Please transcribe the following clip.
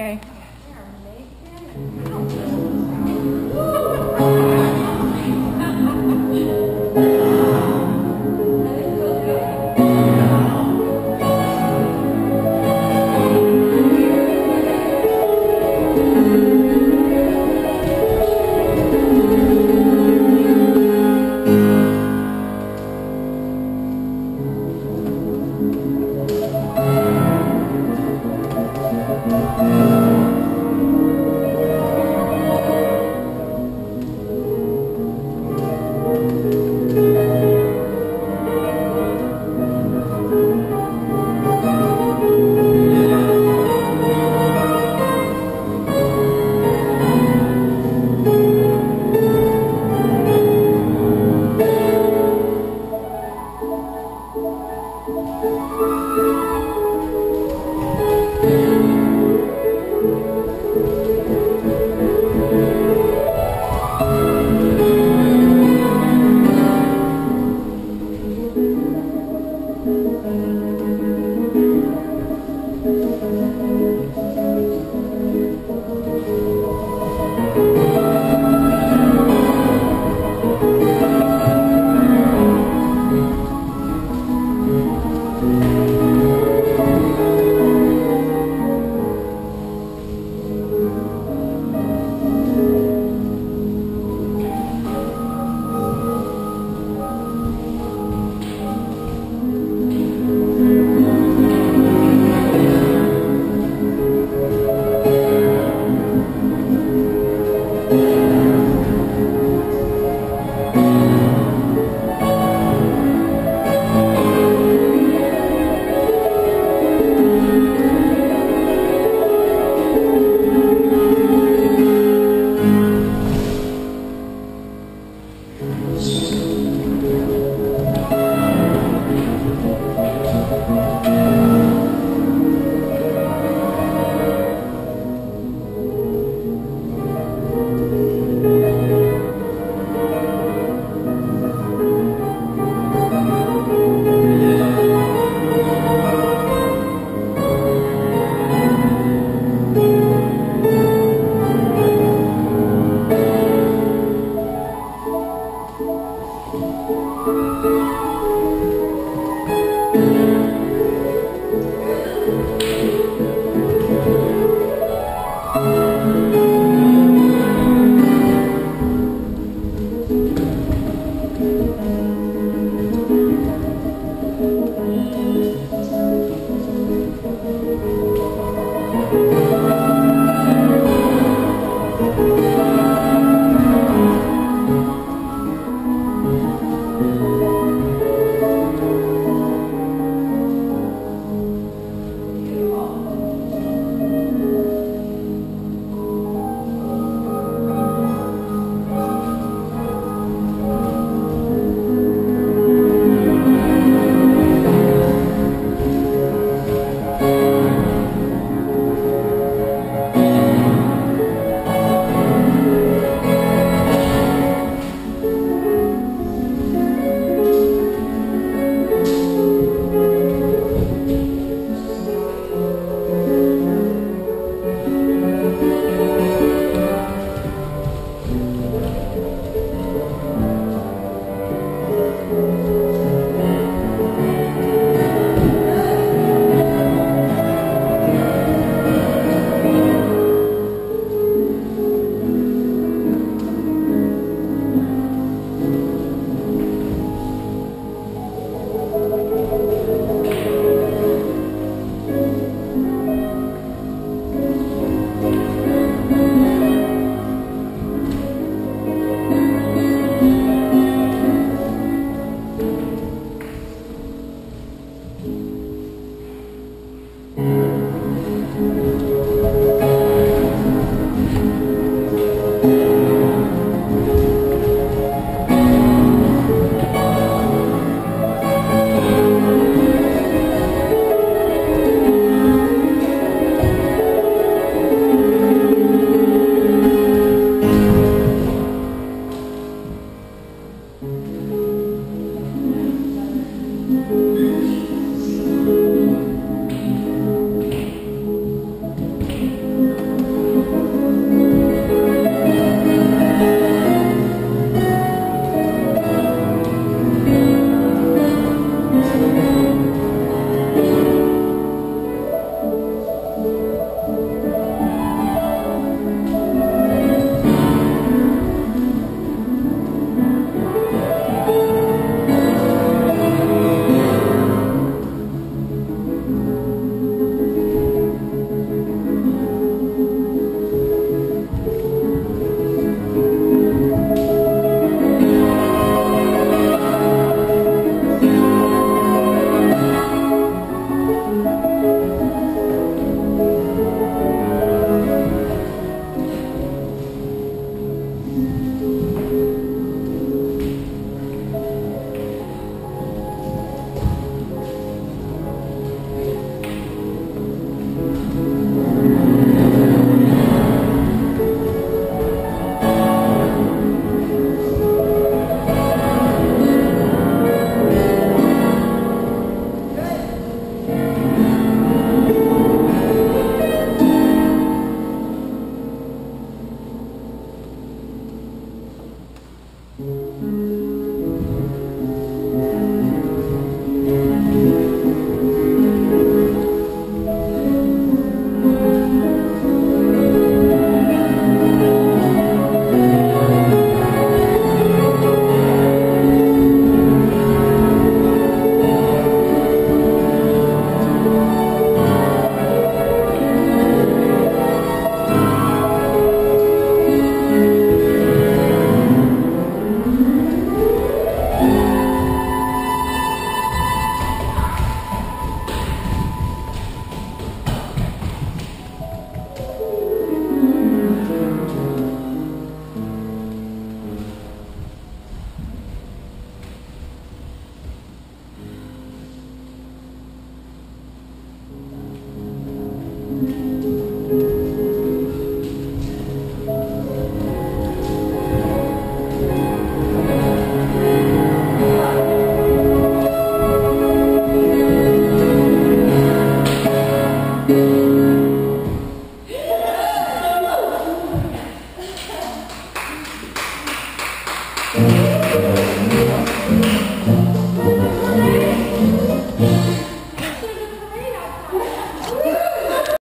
Okay. Música 嗯。Mm-hmm.